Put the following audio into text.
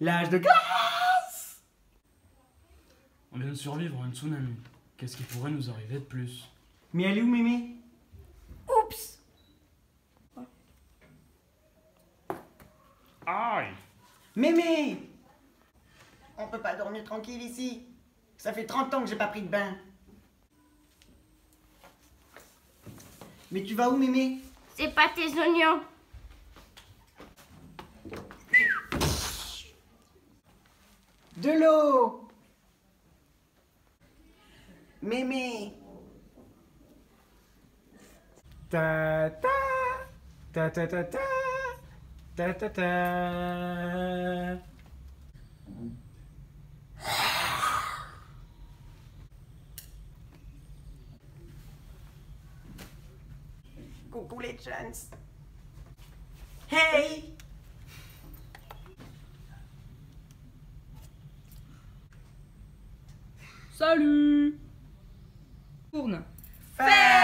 L'âge de glace On vient de survivre à un tsunami. Qu'est-ce qui pourrait nous arriver de plus? Mais elle est où, Mémé Oups Aïe Mémé On peut pas dormir tranquille ici. Ça fait 30 ans que j'ai pas pris de bain. Mais tu vas où, Mémé C'est pas tes oignons. De l'eau. Mémé Ta ta ta ta ta ta ta ta ta. Coucou les chans Hey Salut. Tourne. Faire